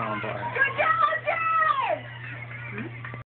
combine.